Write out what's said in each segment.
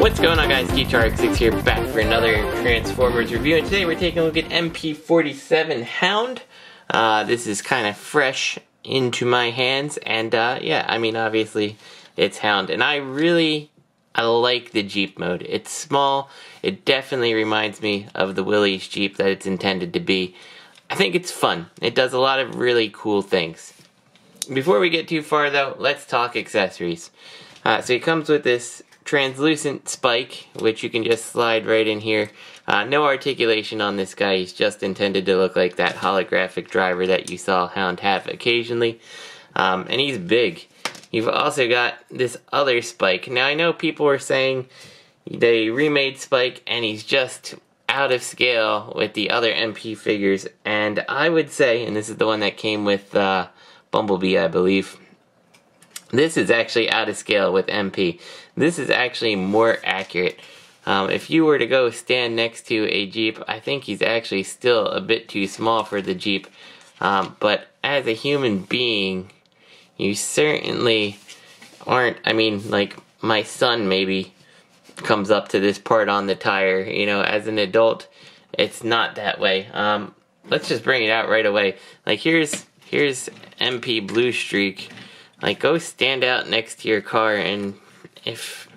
What's going on guys, T2RX6 here back for another Transformers review and today we're taking a look at MP47 Hound. Uh, this is kind of fresh into my hands and uh, yeah, I mean obviously it's Hound and I really, I like the Jeep mode. It's small, it definitely reminds me of the Willys Jeep that it's intended to be. I think it's fun. It does a lot of really cool things. Before we get too far though, let's talk accessories. Uh, so it comes with this translucent spike, which you can just slide right in here. Uh, no articulation on this guy, he's just intended to look like that holographic driver that you saw Hound have occasionally. Um, and he's big. You've also got this other spike. Now I know people were saying they remade Spike and he's just out of scale with the other MP figures. And I would say, and this is the one that came with uh, Bumblebee, I believe, this is actually out of scale with MP. This is actually more accurate. Um, if you were to go stand next to a Jeep, I think he's actually still a bit too small for the Jeep. Um, but as a human being, you certainly aren't, I mean, like, my son maybe comes up to this part on the tire. You know, as an adult, it's not that way. Um, let's just bring it out right away. Like, here's, here's MP Blue Streak like, go stand out next to your car, and if,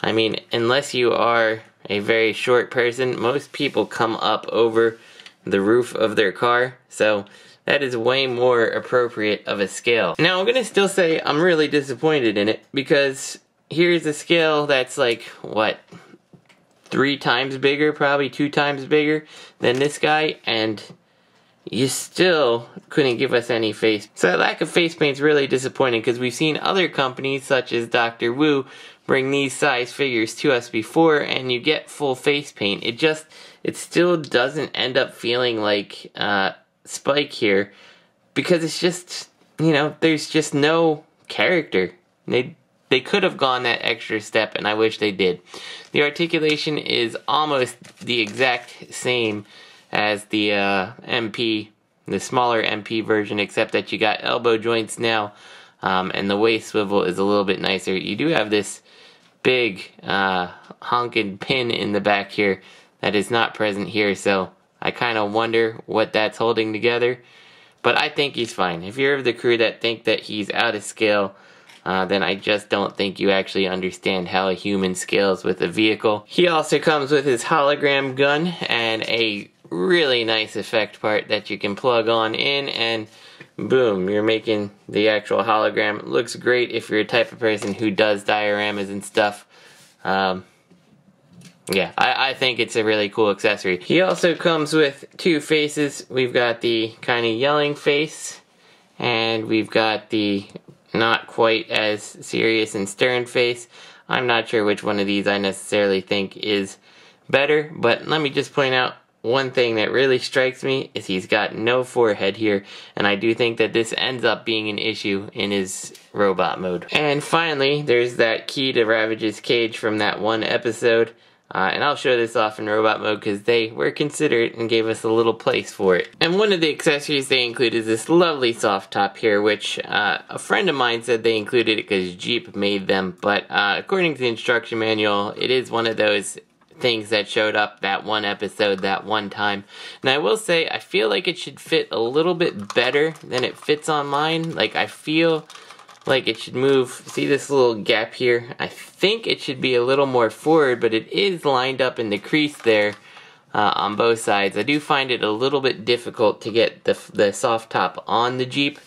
I mean, unless you are a very short person, most people come up over the roof of their car, so that is way more appropriate of a scale. Now, I'm gonna still say I'm really disappointed in it, because here's a scale that's like, what, three times bigger, probably two times bigger than this guy, and you still couldn't give us any face. So that lack of face paint is really disappointing because we've seen other companies such as Dr. Wu bring these size figures to us before and you get full face paint. It just, it still doesn't end up feeling like uh, Spike here because it's just, you know, there's just no character. They they could have gone that extra step and I wish they did. The articulation is almost the exact same as the uh, MP, the smaller MP version, except that you got elbow joints now, um, and the waist swivel is a little bit nicer. You do have this big uh, honking pin in the back here that is not present here, so I kind of wonder what that's holding together. But I think he's fine. If you're of the crew that think that he's out of scale, uh, then I just don't think you actually understand how a human scales with a vehicle. He also comes with his hologram gun and a really nice effect part that you can plug on in and boom, you're making the actual hologram. It looks great if you're a type of person who does dioramas and stuff. Um, yeah, I, I think it's a really cool accessory. He also comes with two faces. We've got the kind of yelling face, and we've got the not quite as serious and stern face. I'm not sure which one of these I necessarily think is better, but let me just point out one thing that really strikes me is he's got no forehead here, and I do think that this ends up being an issue in his robot mode. And finally, there's that key to Ravage's cage from that one episode. Uh, and I'll show this off in robot mode because they were considerate and gave us a little place for it. And one of the accessories they include is this lovely soft top here, which uh, a friend of mine said they included it because Jeep made them. But uh, according to the instruction manual, it is one of those things that showed up that one episode that one time. And I will say, I feel like it should fit a little bit better than it fits on mine. Like, I feel like it should move, see this little gap here? I think it should be a little more forward, but it is lined up in the crease there uh, on both sides. I do find it a little bit difficult to get the, the soft top on the Jeep.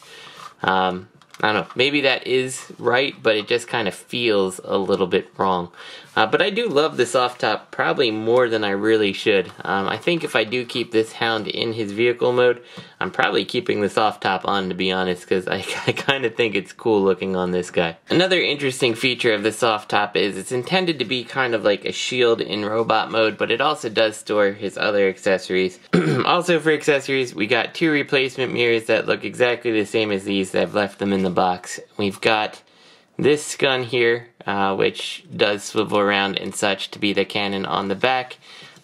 Um, I don't know, maybe that is right, but it just kind of feels a little bit wrong. Uh, but I do love this soft top probably more than I really should. Um, I think if I do keep this Hound in his vehicle mode, I'm probably keeping this soft top on to be honest because I, I kind of think it's cool looking on this guy. Another interesting feature of the soft top is it's intended to be kind of like a shield in robot mode, but it also does store his other accessories. also for accessories, we got two replacement mirrors that look exactly the same as these that I've left them in the box. We've got this gun here, uh, which does swivel around and such to be the cannon on the back,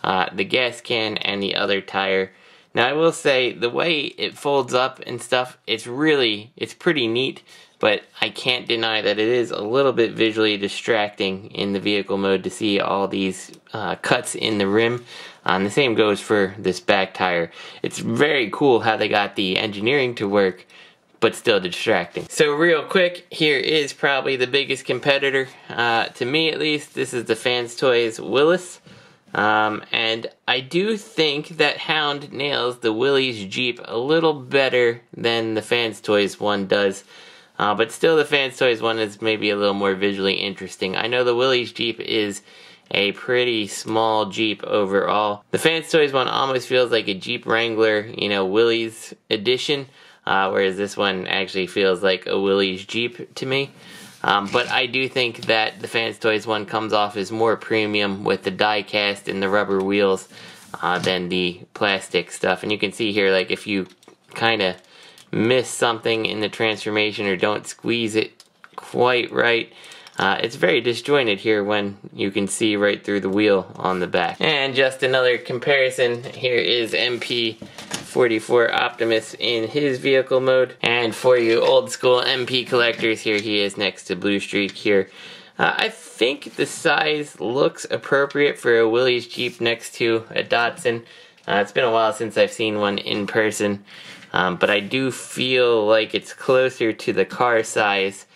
uh, the gas can, and the other tire. Now I will say the way it folds up and stuff, it's really, it's pretty neat, but I can't deny that it is a little bit visually distracting in the vehicle mode to see all these uh, cuts in the rim. Um, the same goes for this back tire. It's very cool how they got the engineering to work, but still distracting. So real quick, here is probably the biggest competitor, uh, to me at least. This is the Fans Toys Willis. Um, and I do think that Hound nails the Willys Jeep a little better than the Fans Toys one does. Uh, but still, the Fans Toys one is maybe a little more visually interesting. I know the Willys Jeep is a pretty small Jeep overall. The Fans Toys one almost feels like a Jeep Wrangler, you know, Willys edition, uh, whereas this one actually feels like a Willys Jeep to me. Um, but I do think that the Fans Toys one comes off as more premium with the die cast and the rubber wheels uh, than the plastic stuff. And you can see here, like if you kind of miss something in the transformation or don't squeeze it quite right, uh, it's very disjointed here when you can see right through the wheel on the back. And just another comparison, here is MP 44 Optimus in his vehicle mode. And for you old school MP collectors, here he is next to Blue Streak here. Uh, I think the size looks appropriate for a Willys Jeep next to a Datsun. Uh, it's been a while since I've seen one in person, um, but I do feel like it's closer to the car size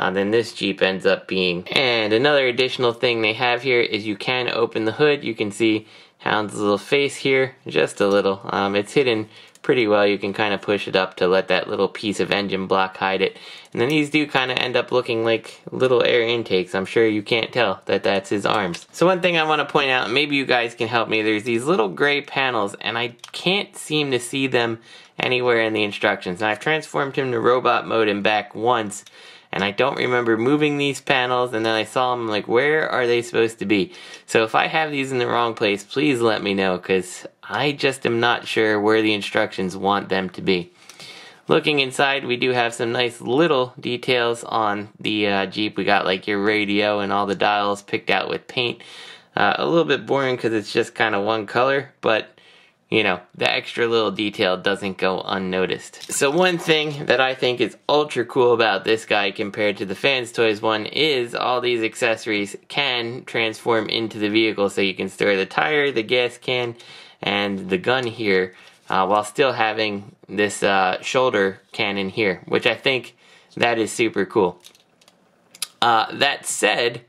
uh, than this Jeep ends up being. And another additional thing they have here is you can open the hood. You can see Hound's little face here, just a little. Um, it's hidden pretty well. You can kind of push it up to let that little piece of engine block hide it. And then these do kind of end up looking like little air intakes. I'm sure you can't tell that that's his arms. So one thing I want to point out, maybe you guys can help me, there's these little gray panels and I can't seem to see them anywhere in the instructions. Now I've transformed him to robot mode and back once and I don't remember moving these panels and then I saw them like where are they supposed to be? So if I have these in the wrong place please let me know because I just am not sure where the instructions want them to be. Looking inside we do have some nice little details on the uh, Jeep. We got like your radio and all the dials picked out with paint. Uh, a little bit boring because it's just kind of one color but you know, the extra little detail doesn't go unnoticed. So one thing that I think is ultra cool about this guy compared to the Fans Toys one is all these accessories can transform into the vehicle so you can store the tire, the gas can, and the gun here uh, while still having this uh, shoulder cannon here, which I think that is super cool. Uh, that said,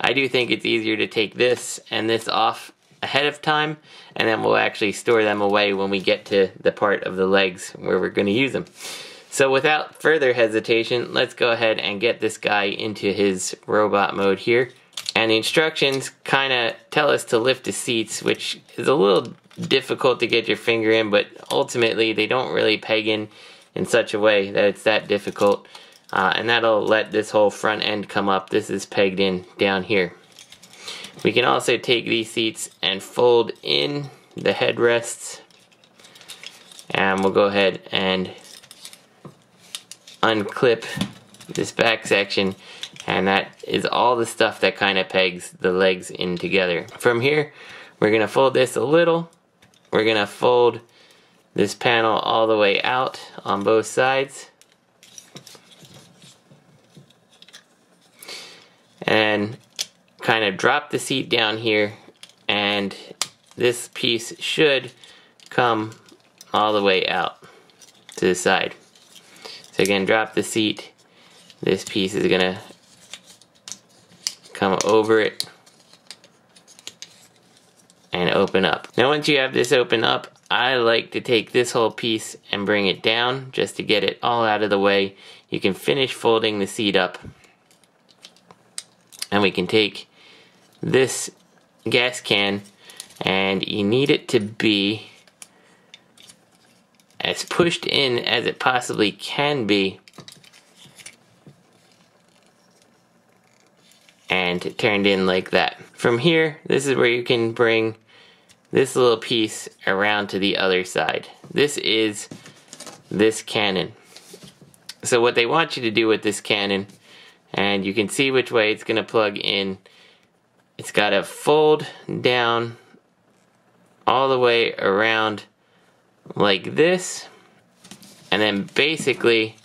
I do think it's easier to take this and this off ahead of time and then we'll actually store them away when we get to the part of the legs where we're going to use them. So without further hesitation, let's go ahead and get this guy into his robot mode here. And the instructions kind of tell us to lift the seats, which is a little difficult to get your finger in, but ultimately they don't really peg in in such a way that it's that difficult. Uh, and that'll let this whole front end come up. This is pegged in down here. We can also take these seats and fold in the headrests and we'll go ahead and unclip this back section and that is all the stuff that kind of pegs the legs in together. From here we're to fold this a little. We're to fold this panel all the way out on both sides. And kind of drop the seat down here and this piece should come all the way out to the side. So again, drop the seat. This piece is gonna come over it and open up. Now once you have this open up, I like to take this whole piece and bring it down just to get it all out of the way. You can finish folding the seat up and we can take this gas can and you need it to be as pushed in as it possibly can be and turned in like that. From here, this is where you can bring this little piece around to the other side. This is this cannon. So what they want you to do with this cannon, and you can see which way it's going to plug in it's got to fold down all the way around like this. And then basically,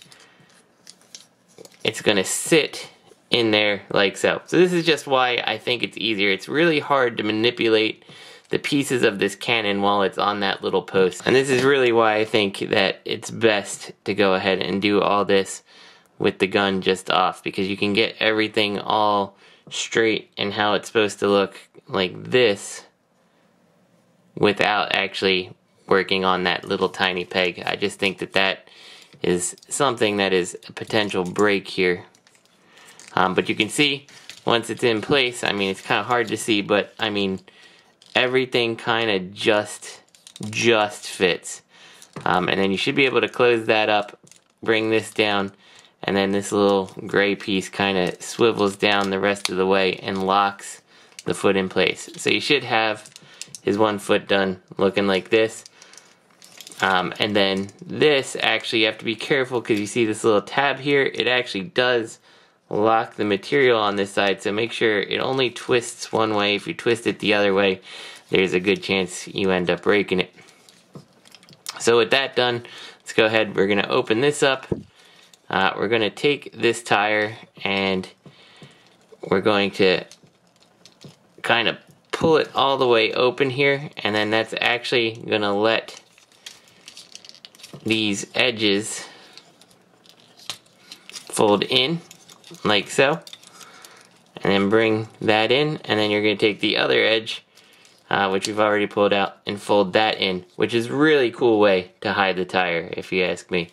it's gonna sit in there like so. So this is just why I think it's easier. It's really hard to manipulate the pieces of this cannon while it's on that little post. And this is really why I think that it's best to go ahead and do all this with the gun just off because you can get everything all straight and how it's supposed to look like this without actually working on that little tiny peg. I just think that that is something that is a potential break here. Um, but you can see once it's in place, I mean, it's kind of hard to see, but I mean, everything kind of just, just fits. Um, and then you should be able to close that up, bring this down, and then this little gray piece kind of swivels down the rest of the way and locks the foot in place. So you should have his one foot done looking like this. Um, and then this, actually, you have to be careful because you see this little tab here. It actually does lock the material on this side, so make sure it only twists one way. If you twist it the other way, there's a good chance you end up breaking it. So with that done, let's go ahead. We're going to open this up. Uh, we're going to take this tire and we're going to kind of pull it all the way open here and then that's actually going to let these edges fold in like so and then bring that in and then you're going to take the other edge uh, which we've already pulled out and fold that in which is a really cool way to hide the tire if you ask me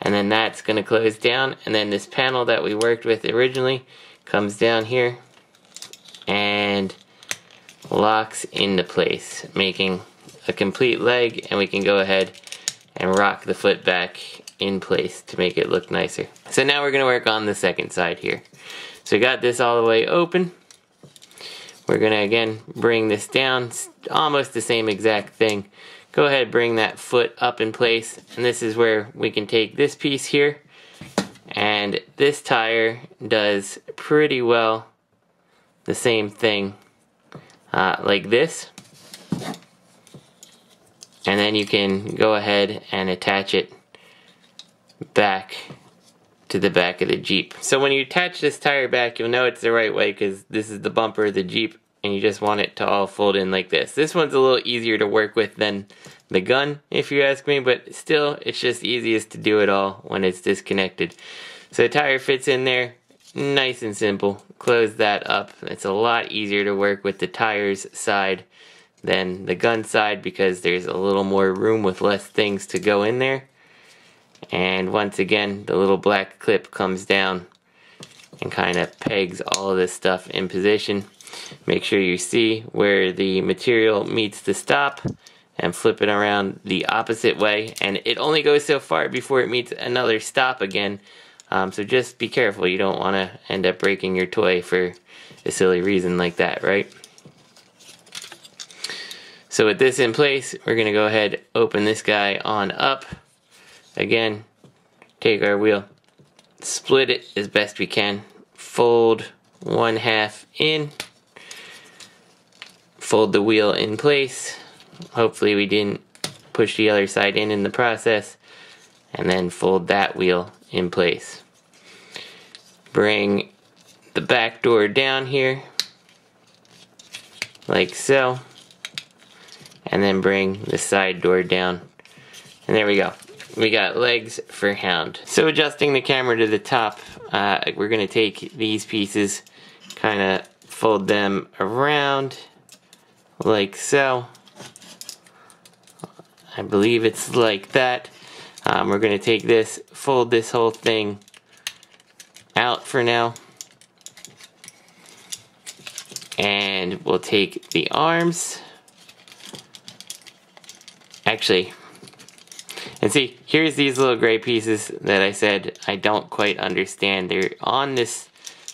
and then that's going to close down and then this panel that we worked with originally comes down here and locks into place making a complete leg and we can go ahead and rock the foot back in place to make it look nicer. So now we're going to work on the second side here. So we got this all the way open. We're going to again bring this down, almost the same exact thing. Go ahead bring that foot up in place and this is where we can take this piece here and this tire does pretty well the same thing uh, like this and then you can go ahead and attach it back to the back of the Jeep. So when you attach this tire back, you'll know it's the right way because this is the bumper of the Jeep and you just want it to all fold in like this. This one's a little easier to work with than the gun, if you ask me, but still, it's just easiest to do it all when it's disconnected. So the tire fits in there, nice and simple. Close that up. It's a lot easier to work with the tires side than the gun side because there's a little more room with less things to go in there. And once again, the little black clip comes down and kind of pegs all of this stuff in position. Make sure you see where the material meets the stop and flip it around the opposite way. And it only goes so far before it meets another stop again. Um, so just be careful. You don't want to end up breaking your toy for a silly reason like that, right? So with this in place, we're going to go ahead open this guy on up. Again, take our wheel, split it as best we can, fold one half in, fold the wheel in place. Hopefully we didn't push the other side in in the process, and then fold that wheel in place. Bring the back door down here, like so and then bring the side door down. And there we go. We got legs for hound. So adjusting the camera to the top, uh, we're gonna take these pieces, kind of fold them around like so. I believe it's like that. Um, we're gonna take this, fold this whole thing out for now. And we'll take the arms Actually, and see, here's these little gray pieces that I said I don't quite understand. They're on this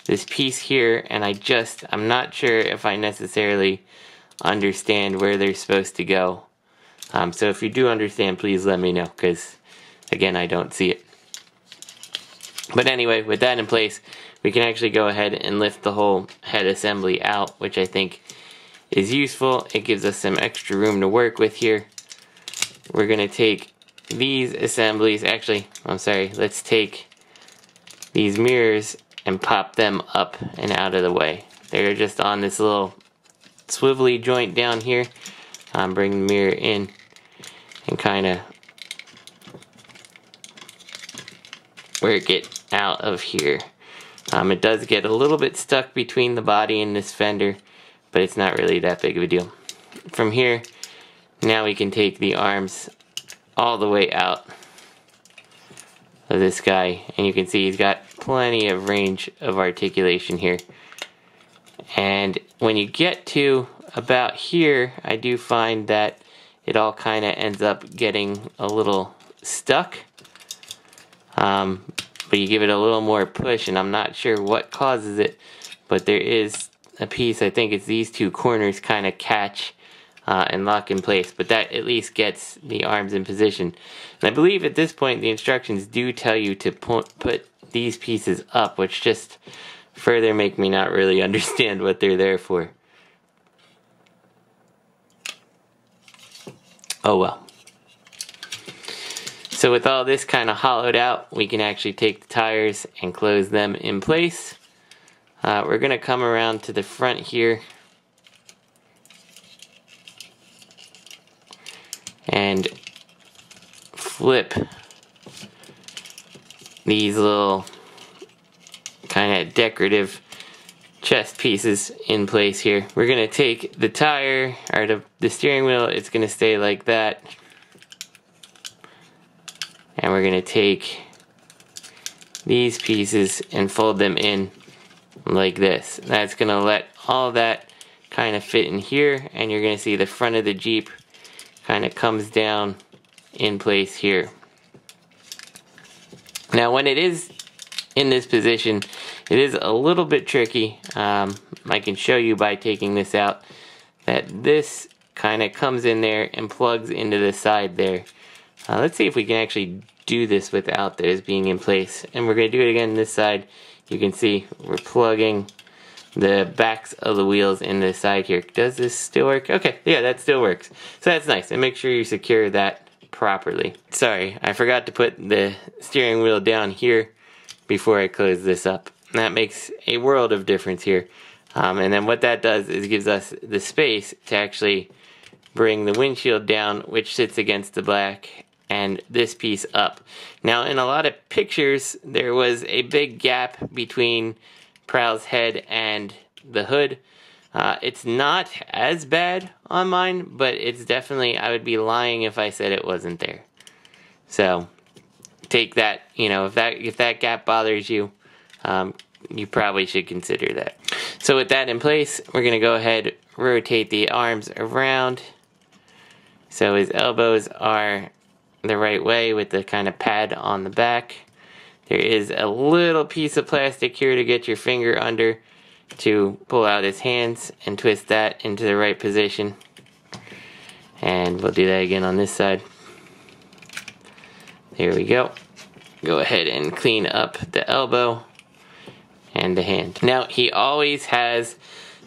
this piece here, and I just, I'm not sure if I necessarily understand where they're supposed to go. Um, so if you do understand, please let me know, because, again, I don't see it. But anyway, with that in place, we can actually go ahead and lift the whole head assembly out, which I think is useful. It gives us some extra room to work with here we're gonna take these assemblies, actually, I'm sorry, let's take these mirrors and pop them up and out of the way. They're just on this little swivelly joint down here. Um, bring the mirror in and kind of work it out of here. Um, it does get a little bit stuck between the body and this fender, but it's not really that big of a deal. From here, now we can take the arms all the way out of this guy, and you can see he's got plenty of range of articulation here. And when you get to about here, I do find that it all kind of ends up getting a little stuck. Um, but you give it a little more push, and I'm not sure what causes it, but there is a piece, I think it's these two corners kind of catch uh, and lock in place, but that at least gets the arms in position. And I believe at this point the instructions do tell you to put these pieces up, which just further make me not really understand what they're there for. Oh well. So with all this kind of hollowed out, we can actually take the tires and close them in place. Uh, we're going to come around to the front here and flip these little kind of decorative chest pieces in place here. We're going to take the tire, or the, the steering wheel, it's going to stay like that. And we're going to take these pieces and fold them in like this. That's going to let all that kind of fit in here, and you're going to see the front of the Jeep kind of comes down in place here. Now when it is in this position, it is a little bit tricky. Um, I can show you by taking this out that this kind of comes in there and plugs into the side there. Uh, let's see if we can actually do this without this being in place. And we're going to do it again this side. You can see we're plugging the backs of the wheels in the side here. Does this still work? Okay, yeah, that still works. So that's nice. And make sure you secure that properly. Sorry, I forgot to put the steering wheel down here before I close this up. That makes a world of difference here. Um, and then what that does is gives us the space to actually bring the windshield down, which sits against the black, and this piece up. Now, in a lot of pictures, there was a big gap between Prowl's head and the hood. Uh, it's not as bad on mine, but it's definitely, I would be lying if I said it wasn't there. So, take that, you know, if that, if that gap bothers you, um, you probably should consider that. So with that in place, we're going to go ahead, rotate the arms around. So his elbows are the right way with the kind of pad on the back. There is a little piece of plastic here to get your finger under to pull out his hands and twist that into the right position. And we'll do that again on this side. There we go. Go ahead and clean up the elbow and the hand. Now, he always has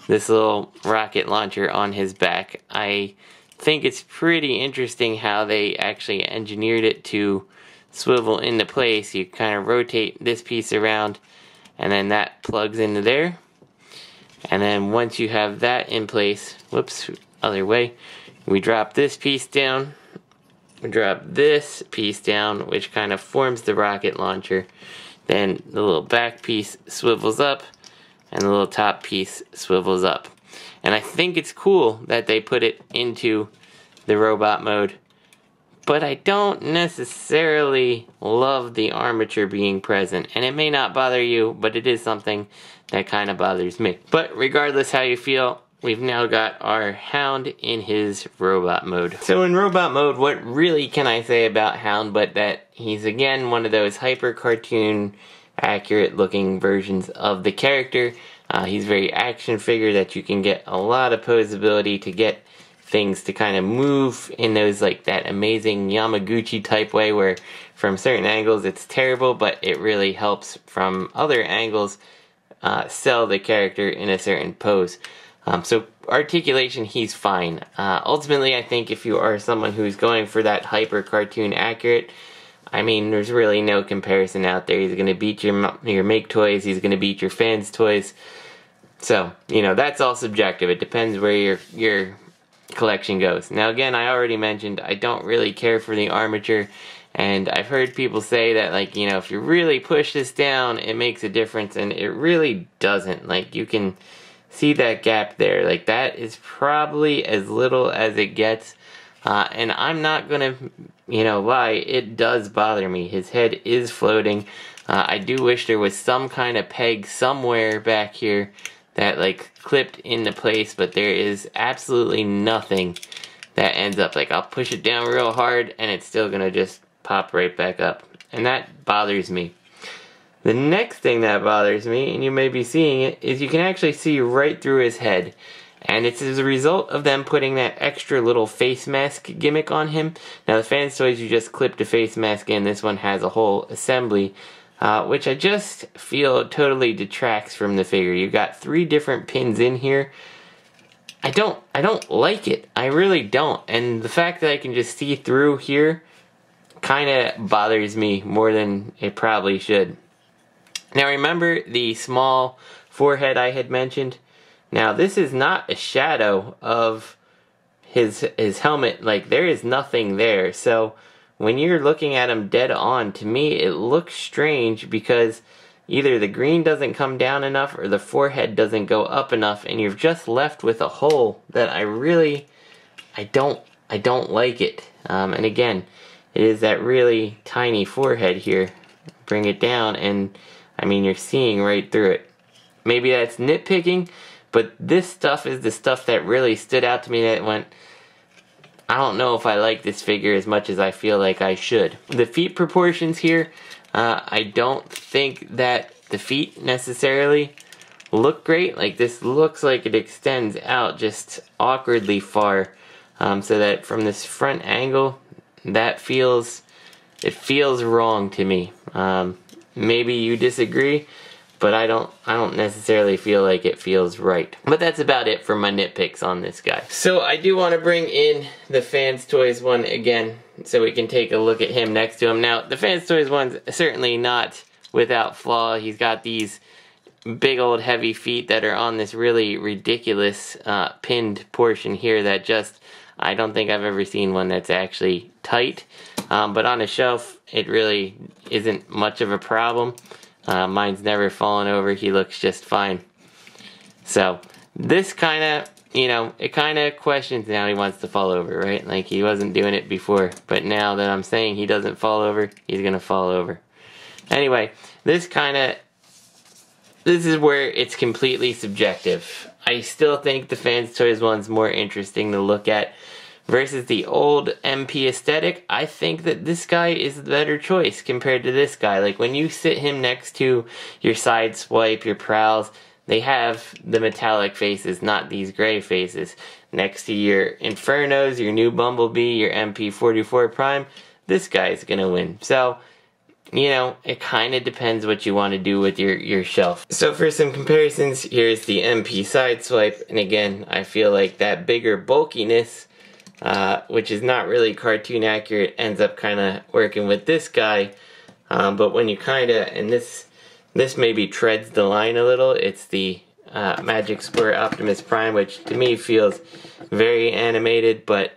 this little rocket launcher on his back. I think it's pretty interesting how they actually engineered it to swivel into place. You kind of rotate this piece around and then that plugs into there. And then once you have that in place, whoops, other way, we drop this piece down, drop this piece down, which kind of forms the rocket launcher. Then the little back piece swivels up, and the little top piece swivels up. And I think it's cool that they put it into the robot mode. But I don't necessarily love the armature being present. And it may not bother you, but it is something that kind of bothers me. But regardless how you feel, we've now got our Hound in his robot mode. So in robot mode, what really can I say about Hound but that he's again one of those hyper cartoon accurate looking versions of the character. Uh, he's very action figure that you can get a lot of posability to get things to kind of move in those like that amazing Yamaguchi type way where from certain angles it's terrible but it really helps from other angles uh, sell the character in a certain pose. Um, so articulation, he's fine. Uh, ultimately, I think if you are someone who's going for that hyper cartoon accurate, I mean, there's really no comparison out there. He's going to beat your your MakeToys. He's going to beat your fans toys. So you know that's all subjective. It depends where your your collection goes. Now, again, I already mentioned I don't really care for the armature. And I've heard people say that, like, you know, if you really push this down, it makes a difference, and it really doesn't. Like, you can see that gap there. Like, that is probably as little as it gets. Uh, and I'm not gonna, you know, lie, it does bother me. His head is floating. Uh, I do wish there was some kind of peg somewhere back here that, like, clipped into place, but there is absolutely nothing that ends up. Like, I'll push it down real hard, and it's still gonna just pop right back up. And that bothers me. The next thing that bothers me, and you may be seeing it, is you can actually see right through his head. And it's as a result of them putting that extra little face mask gimmick on him. Now the Fans Toys, you just clipped a face mask in. This one has a whole assembly. Uh, which I just feel totally detracts from the figure. You've got three different pins in here. I don't, I don't like it. I really don't. And the fact that I can just see through here kind of bothers me more than it probably should. Now remember the small forehead I had mentioned? Now this is not a shadow of his his helmet, like there is nothing there. So when you're looking at him dead on, to me it looks strange because either the green doesn't come down enough or the forehead doesn't go up enough and you're just left with a hole that I really I don't I don't like it. Um, and again, it is that really tiny forehead here. Bring it down and I mean you're seeing right through it. Maybe that's nitpicking, but this stuff is the stuff that really stood out to me that went, I don't know if I like this figure as much as I feel like I should. The feet proportions here, uh, I don't think that the feet necessarily look great. Like this looks like it extends out just awkwardly far. Um, so that from this front angle, that feels it feels wrong to me. Um, maybe you disagree, but I don't I don't necessarily feel like it feels right. But that's about it for my nitpicks on this guy. So I do want to bring in the Fans Toys one again so we can take a look at him next to him. Now, the Fans Toys one's certainly not without flaw. He's got these big old heavy feet that are on this really ridiculous uh, pinned portion here that just I don't think I've ever seen one that's actually tight. Um, but on a shelf, it really isn't much of a problem. Uh, mine's never fallen over. He looks just fine. So this kind of, you know, it kind of questions now he wants to fall over, right? Like he wasn't doing it before. But now that I'm saying he doesn't fall over, he's going to fall over. Anyway, this kind of, this is where it's completely subjective. I still think the Fans Toys one's more interesting to look at versus the old MP aesthetic, I think that this guy is the better choice compared to this guy. Like when you sit him next to your Sideswipe, your prowls, they have the metallic faces, not these gray faces. Next to your Infernos, your new Bumblebee, your MP44 Prime, this guy's gonna win. So, you know, it kind of depends what you want to do with your, your shelf. So for some comparisons, here's the MP Sideswipe, and again, I feel like that bigger bulkiness uh, which is not really cartoon accurate, ends up kind of working with this guy. Um, but when you kind of, and this, this maybe treads the line a little, it's the uh, Magic Square Optimus Prime, which to me feels very animated, but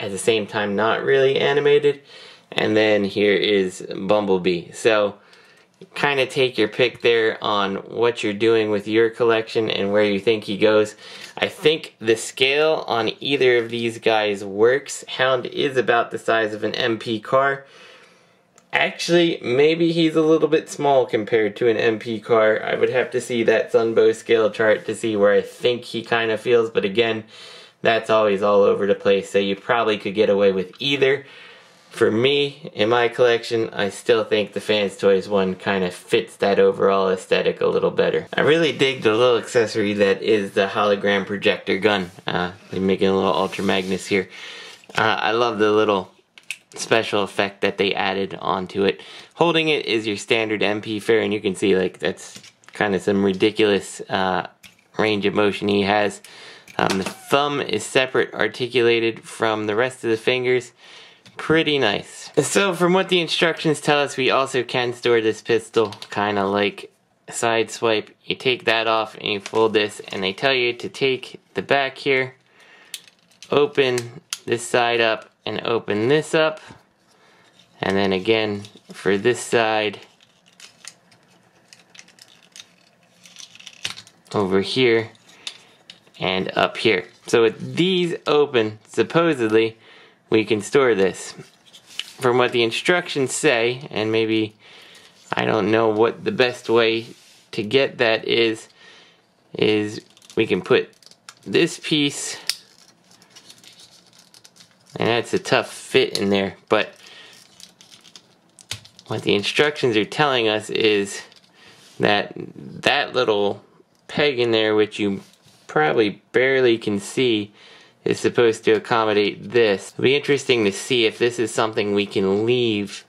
at the same time not really animated. And then here is Bumblebee. So kind of take your pick there on what you're doing with your collection and where you think he goes. I think the scale on either of these guys works. Hound is about the size of an MP car. Actually, maybe he's a little bit small compared to an MP car. I would have to see that Sunbow scale chart to see where I think he kind of feels, but again, that's always all over the place, so you probably could get away with either for me, in my collection, I still think the Fans Toys one kind of fits that overall aesthetic a little better. I really dig the little accessory that is the hologram projector gun. Uh, they're making a little Ultra Magnus here. Uh, I love the little special effect that they added onto it. Holding it is your standard MP fare, and you can see like that's kind of some ridiculous uh, range of motion he has. Um, the thumb is separate articulated from the rest of the fingers. Pretty nice. So from what the instructions tell us, we also can store this pistol, kind of like Sideswipe. You take that off and you fold this, and they tell you to take the back here, open this side up, and open this up. And then again, for this side, over here, and up here. So with these open, supposedly, we can store this. From what the instructions say, and maybe I don't know what the best way to get that is, is we can put this piece, and that's a tough fit in there, but what the instructions are telling us is that that little peg in there, which you probably barely can see, is supposed to accommodate this. It'll be interesting to see if this is something we can leave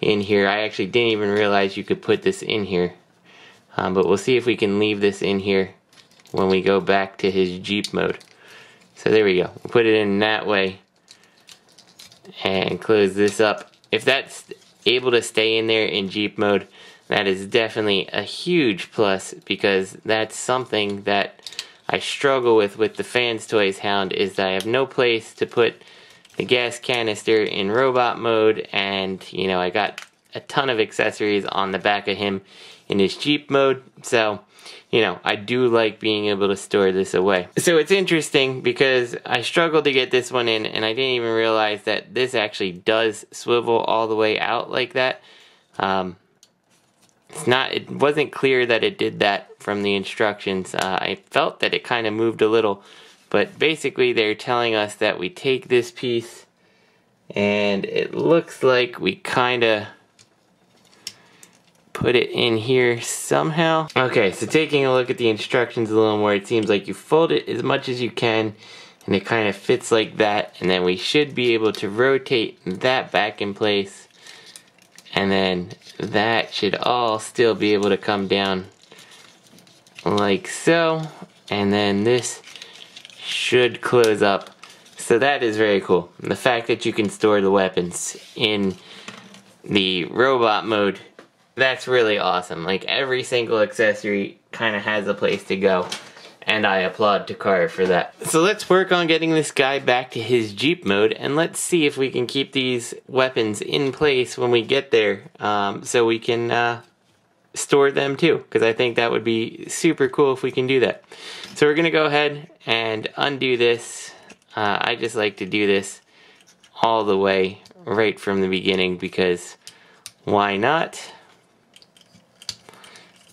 in here. I actually didn't even realize you could put this in here. Um, but we'll see if we can leave this in here when we go back to his Jeep mode. So there we go. We'll put it in that way and close this up. If that's able to stay in there in Jeep mode, that is definitely a huge plus because that's something that I struggle with with the Fans Toys Hound is that I have no place to put the gas canister in robot mode and you know I got a ton of accessories on the back of him in his Jeep mode so you know I do like being able to store this away. So it's interesting because I struggled to get this one in and I didn't even realize that this actually does swivel all the way out like that. Um, it's not it wasn't clear that it did that from the instructions. Uh, I felt that it kind of moved a little but basically they're telling us that we take this piece and it looks like we kind of put it in here somehow. Okay so taking a look at the instructions a little more it seems like you fold it as much as you can and it kind of fits like that and then we should be able to rotate that back in place and then that should all still be able to come down like so. And then this should close up. So that is very cool. The fact that you can store the weapons in the robot mode that's really awesome. Like every single accessory kind of has a place to go and I applaud Takara for that. So let's work on getting this guy back to his Jeep mode, and let's see if we can keep these weapons in place when we get there, um, so we can uh, store them too, because I think that would be super cool if we can do that. So we're going to go ahead and undo this. Uh, I just like to do this all the way right from the beginning, because why not?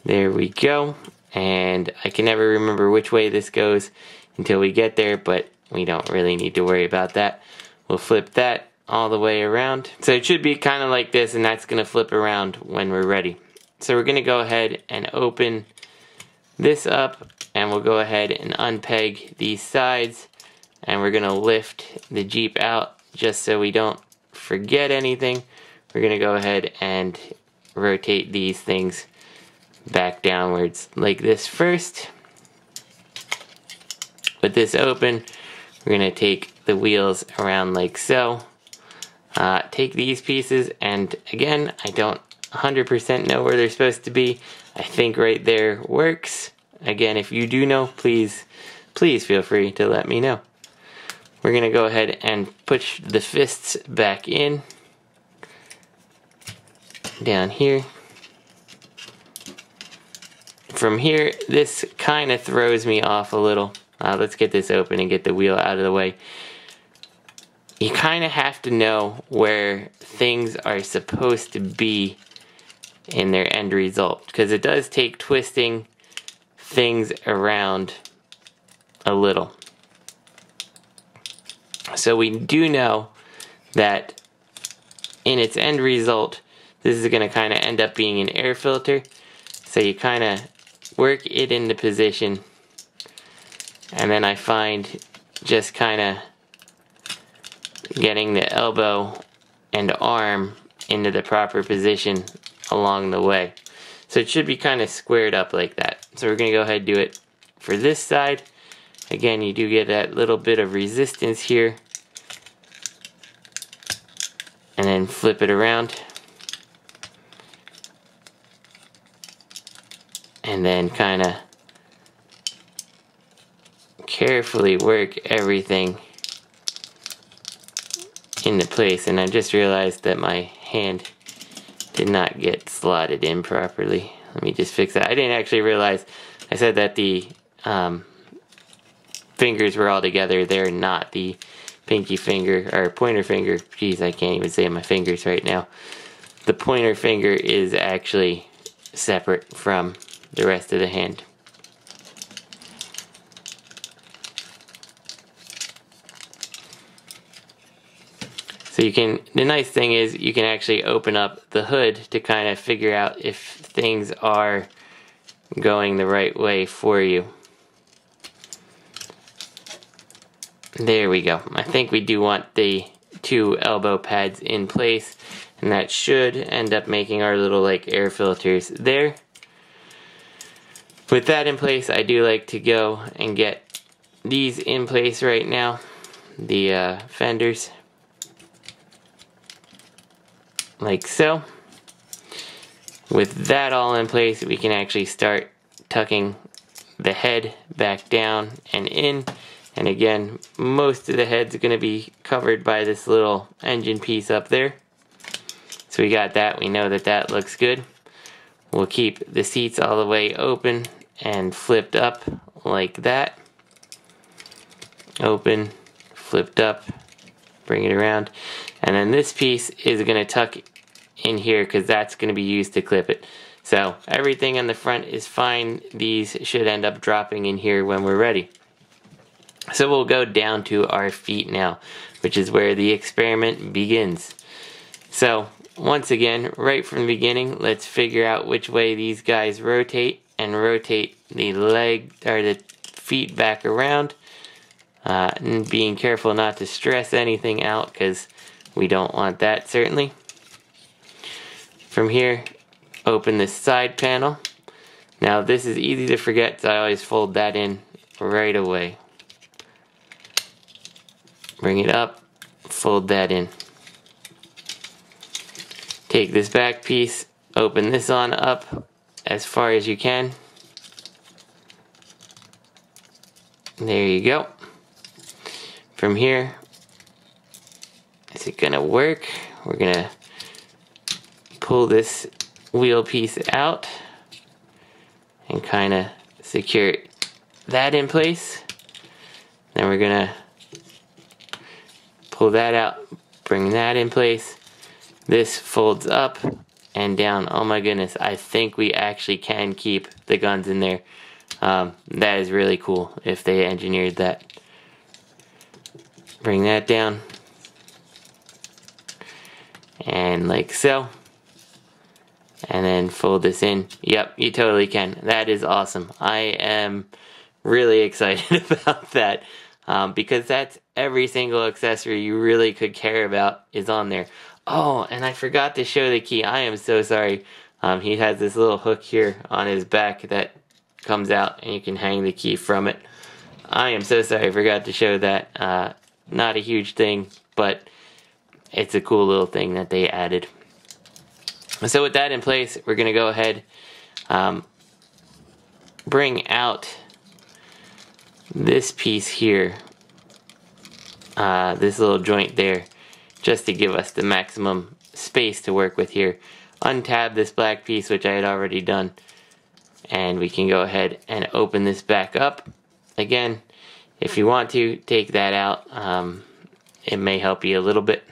There we go and I can never remember which way this goes until we get there, but we don't really need to worry about that. We'll flip that all the way around. So it should be kind of like this, and that's going to flip around when we're ready. So we're going to go ahead and open this up, and we'll go ahead and unpeg these sides, and we're going to lift the Jeep out just so we don't forget anything. We're going to go ahead and rotate these things back downwards like this first. With this open, we're to take the wheels around like so. Uh, take these pieces, and again, I don't 100% know where they're supposed to be. I think right there works. Again, if you do know, please, please feel free to let me know. We're to go ahead and push the fists back in. Down here from here, this kind of throws me off a little. Uh, let's get this open and get the wheel out of the way. You kind of have to know where things are supposed to be in their end result because it does take twisting things around a little. So we do know that in its end result, this is going to kind of end up being an air filter. So you kind of work it into position and then I find just kind of getting the elbow and arm into the proper position along the way. So it should be kind of squared up like that. So we're going to go ahead and do it for this side. Again, you do get that little bit of resistance here. And then flip it around. And then kind of carefully work everything into place. And I just realized that my hand did not get slotted in properly. Let me just fix that. I didn't actually realize, I said that the um, fingers were all together. They're not the pinky finger, or pointer finger. Jeez, I can't even say my fingers right now. The pointer finger is actually separate from the rest of the hand. So you can, the nice thing is you can actually open up the hood to kind of figure out if things are going the right way for you. There we go. I think we do want the two elbow pads in place and that should end up making our little like air filters there. With that in place, I do like to go and get these in place right now, the uh, fenders like so. With that all in place, we can actually start tucking the head back down and in. And again, most of the head's going to be covered by this little engine piece up there. So we got that. We know that that looks good. We'll keep the seats all the way open and flipped up like that. Open, flipped up, bring it around. And then this piece is going to tuck in here because that's going to be used to clip it. So everything on the front is fine. These should end up dropping in here when we're ready. So we'll go down to our feet now, which is where the experiment begins. So once again, right from the beginning, let's figure out which way these guys rotate and rotate the leg or the feet back around. Uh, and being careful not to stress anything out because we don't want that certainly. From here, open this side panel. Now this is easy to forget, so I always fold that in right away. Bring it up, fold that in. Take this back piece, open this on up as far as you can. There you go. From here, is it gonna work? We're gonna pull this wheel piece out and kind of secure that in place. Then we're gonna pull that out, bring that in place. This folds up and down. Oh my goodness, I think we actually can keep the guns in there. Um, that is really cool if they engineered that. Bring that down. And like so and then fold this in. Yep, you totally can. That is awesome. I am really excited about that um, because that's every single accessory you really could care about is on there. Oh, and I forgot to show the key. I am so sorry. Um, he has this little hook here on his back that comes out and you can hang the key from it. I am so sorry I forgot to show that. Uh, not a huge thing, but it's a cool little thing that they added. So with that in place, we're going to go ahead, um, bring out this piece here, uh, this little joint there, just to give us the maximum space to work with here. Untab this black piece, which I had already done, and we can go ahead and open this back up. Again, if you want to, take that out. Um, it may help you a little bit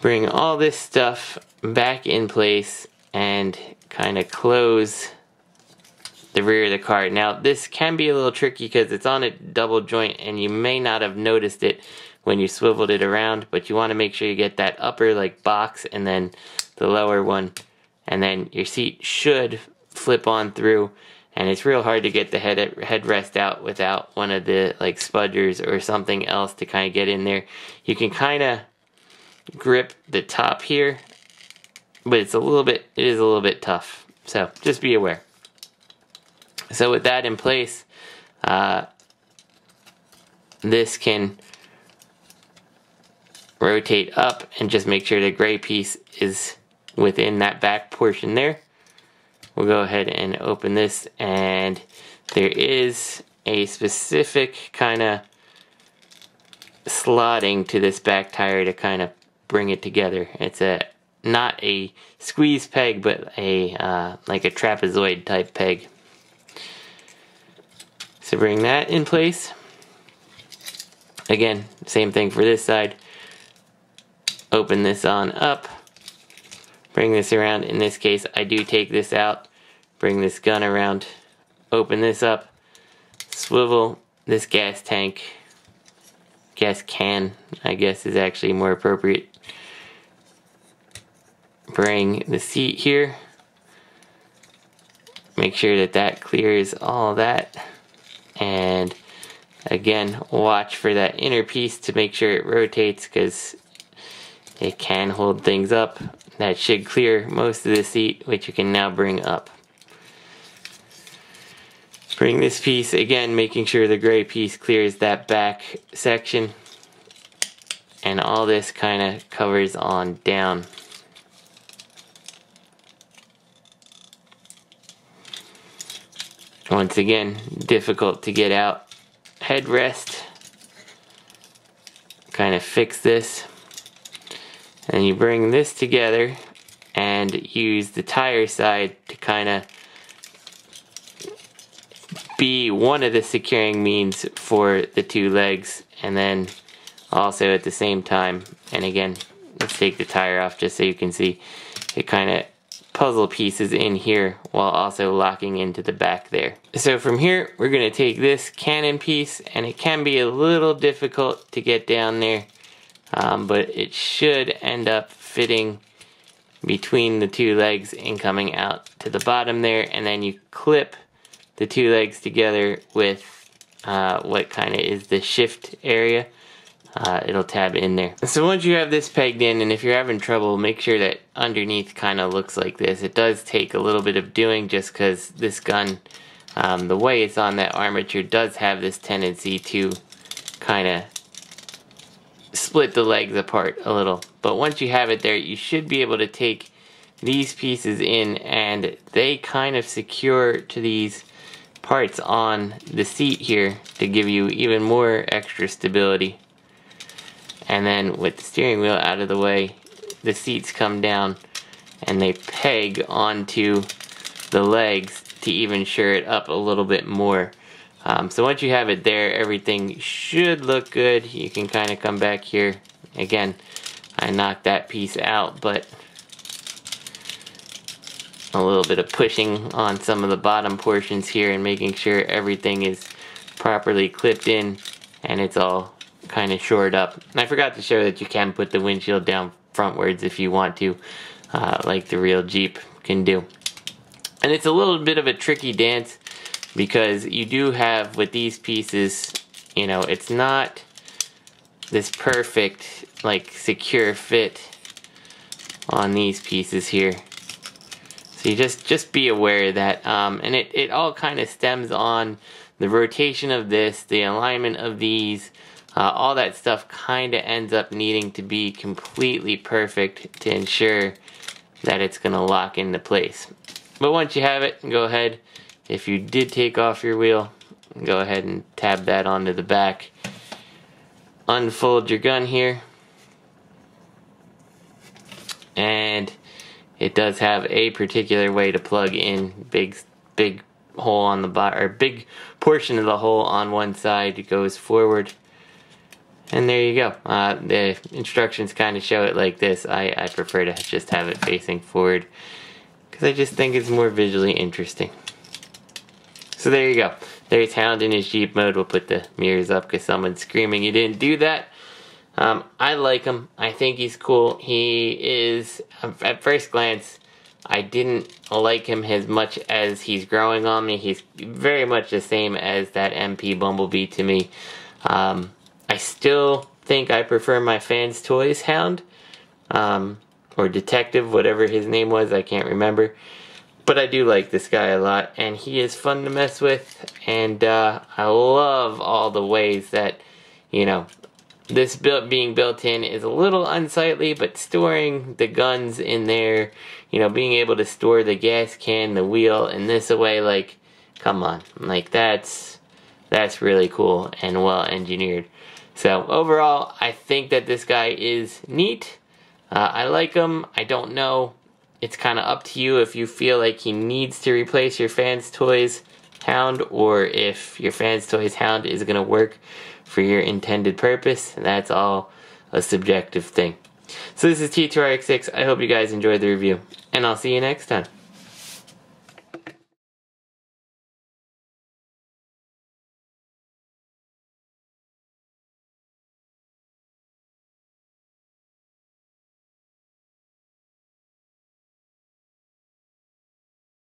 bring all this stuff back in place and kind of close the rear of the car. Now this can be a little tricky because it's on a double joint and you may not have noticed it when you swiveled it around but you want to make sure you get that upper like box and then the lower one and then your seat should flip on through and it's real hard to get the head headrest out without one of the like spudgers or something else to kind of get in there. You can kind of grip the top here, but it's a little bit, it is a little bit tough. So just be aware. So with that in place, uh, this can rotate up and just make sure the gray piece is within that back portion there. We'll go ahead and open this and there is a specific kind of slotting to this back tire to kind of bring it together. It's a not a squeeze peg, but a uh, like a trapezoid type peg. So bring that in place. Again, same thing for this side. Open this on up. Bring this around. In this case, I do take this out. Bring this gun around. Open this up. Swivel this gas tank. Gas can, I guess, is actually more appropriate. Bring the seat here. Make sure that that clears all that. And Again, watch for that inner piece to make sure it rotates because it can hold things up. That should clear most of the seat, which you can now bring up. Bring this piece, again, making sure the gray piece clears that back section. And all this kind of covers on down. Once again, difficult to get out headrest. Kind of fix this. And you bring this together and use the tire side to kind of be one of the securing means for the two legs and then also at the same time and again let's take the tire off just so you can see it kind of puzzle pieces in here while also locking into the back there. So from here, we're gonna take this cannon piece and it can be a little difficult to get down there, um, but it should end up fitting between the two legs and coming out to the bottom there and then you clip the two legs together with uh, what kind of is the shift area uh, it'll tab in there. So once you have this pegged in, and if you're having trouble, make sure that underneath kind of looks like this. It does take a little bit of doing just because this gun, um, the way it's on that armature does have this tendency to kind of split the legs apart a little. But once you have it there, you should be able to take these pieces in and they kind of secure to these parts on the seat here to give you even more extra stability. And then with the steering wheel out of the way, the seats come down and they peg onto the legs to even sure it up a little bit more. Um, so once you have it there, everything should look good. You can kind of come back here. Again, I knocked that piece out, but a little bit of pushing on some of the bottom portions here and making sure everything is properly clipped in and it's all kind of shored up. I forgot to show that you can put the windshield down frontwards if you want to, uh, like the real Jeep can do. And it's a little bit of a tricky dance because you do have with these pieces, you know, it's not this perfect, like, secure fit on these pieces here. So you just, just be aware of that. Um, and it, it all kind of stems on the rotation of this, the alignment of these, uh, all that stuff kind of ends up needing to be completely perfect to ensure that it's going to lock into place. But once you have it, go ahead. If you did take off your wheel, go ahead and tab that onto the back. Unfold your gun here. And it does have a particular way to plug in big big hole on the bottom or big portion of the hole on one side goes forward and there you go. Uh, the instructions kind of show it like this. I, I prefer to just have it facing forward because I just think it's more visually interesting. So there you go. There's Hound in his Jeep mode. We'll put the mirrors up because someone's screaming you didn't do that. Um, I like him. I think he's cool. He is, at first glance, I didn't like him as much as he's growing on me. He's very much the same as that MP Bumblebee to me. Um, I still think I prefer my Fans Toys Hound, um, or Detective, whatever his name was, I can't remember. but I do like this guy a lot, and he is fun to mess with, and uh, I love all the ways that, you know, this built being built in is a little unsightly, but storing the guns in there, you know, being able to store the gas can, the wheel, in this way, like, come on, like that's that's really cool and well engineered. So overall, I think that this guy is neat. Uh, I like him. I don't know. It's kind of up to you if you feel like he needs to replace your Fans Toys Hound or if your Fans Toys Hound is going to work for your intended purpose. That's all a subjective thing. So this is T2RX6. I hope you guys enjoyed the review, and I'll see you next time.